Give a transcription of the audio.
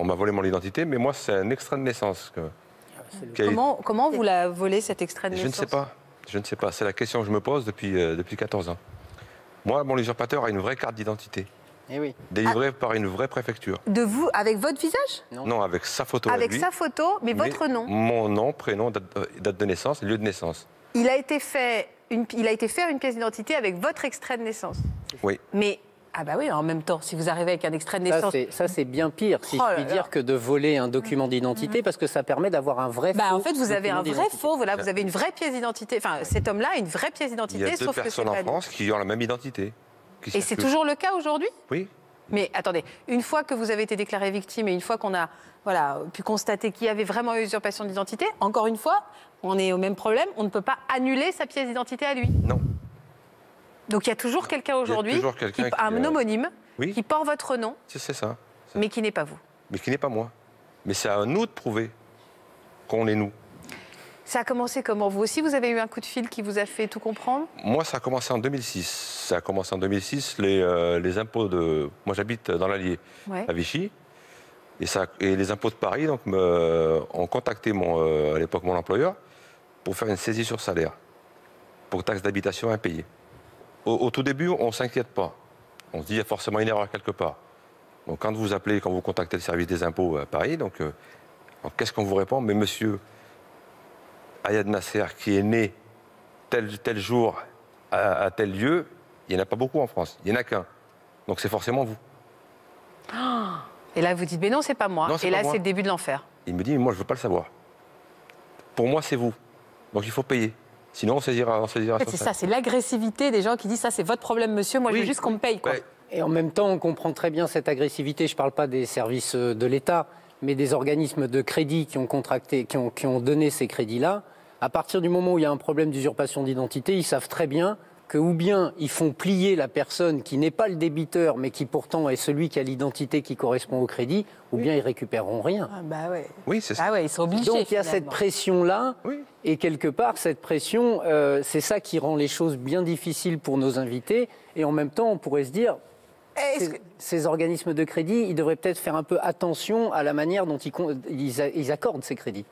on m'a volé mon identité, mais moi, c'est un extrait de naissance. que- qui a- Comment, comment vous la volez cet extrait de Je ne naissance sais pas. Je ne sais pas. C'est la question que je me pose depuis, euh, depuis 14 ans. Moi, mon usurpateur a une vraie carte d'identité, Eh oui. délivrée par une vraie préfecture. De vous, avec votre visage Non. Non, avec sa photo Avec lui, sa photo, mais mais votre nom. Mon nom, prénom, date, date de naissance, lieu de naissance. Il a été fait une, il a été faire une pièce d'identité avec votre extrait de naissance. Oui. Mais ah bah oui, en même temps, si vous arrivez avec un extrait de naissance, c'est- Ça, c'est bien pire, si Oh je puis là. dire, que de voler un document d'identité, parce que ça permet d'avoir un vrai bah faux en fait vous avez un vrai d'identité. faux, voilà, vous avez une vraie pièce d'identité. Enfin, cet homme-là a une vraie pièce Il y d'identité, a deux sauf que c'est personnes en. France qui ont la même identité. Et c'est toujours le cas aujourd'hui? Oui. Mais attendez, une fois que vous avez été déclaré victime et une fois qu'on a voilà, pu constater qu'il y avait vraiment eu usurpation d'identité, encore une fois, on est au même problème, on ne peut pas annuler sa pièce d'identité à lui. Non. Donc il y a toujours quelqu'un aujourd'hui, un euh, homonyme, Oui. qui porte votre nom, C'est c'est ça. mais qui n'est pas vous. Mais qui n'est pas moi. Mais c'est à nous de prouver qu'on est nous. Ça a commencé comment? Vous aussi, vous avez eu un coup de fil qui vous a fait tout comprendre? Moi, ça a commencé en 2006. Ça a commencé en 2006, les, euh, les impôts de... Moi, j'habite dans l'Allier, Ouais. à Vichy. Et, ça, et les impôts de Paris donc, me, ont contacté mon, euh, à l'époque mon employeur pour faire une saisie sur salaire, pour taxe d'habitation impayée. Au, au tout début, on ne s'inquiète pas. On se dit, il y a forcément une erreur quelque part. Donc, quand vous appelez, quand vous contactez le service des impôts à Paris, donc, euh, donc, qu'est-ce qu'on vous répond? Mais monsieur Ayad Nasser, qui est né tel, tel jour à, à tel lieu, il n'y en a pas beaucoup en France. Il n'y en a qu'un. Donc, c'est forcément vous. Et là, vous dites, mais non, c'est pas moi. Non, et là, c'est le début de l'enfer. Il me dit, moi, je ne veux pas le savoir. Pour moi, c'est vous. Donc, il faut payer. Sinon, on saisira, on saisira En fait, c'est ça, c'est l'agressivité des gens qui disent, ça, c'est votre problème, monsieur, moi, je Oui. veux juste qu'on me paye. Quoi. Ouais. Et en même temps, on comprend très bien cette agressivité. Je ne parle pas des services euh, de l'État, mais des organismes de crédit qui ont contracté, qui ont, qui ont donné ces crédits-là. À partir du moment où il y a un problème d'usurpation d'identité, ils savent très bien que ou bien ils font plier la personne qui n'est pas le débiteur, mais qui pourtant est celui qui a l'identité qui correspond au crédit, ou bien ils récupéreront rien. Ah, bah ouais. Oui, c'est ça. Ah ouais, ils sont obligés. Donc il y a cette pression-là, Oui. et quelque part, cette pression, euh, c'est ça qui rend les choses bien difficiles pour nos invités, et en même temps, on pourrait se dire, ces, que- ces organismes de crédit, ils devraient peut-être faire un peu attention à la manière dont ils accordent ces crédits.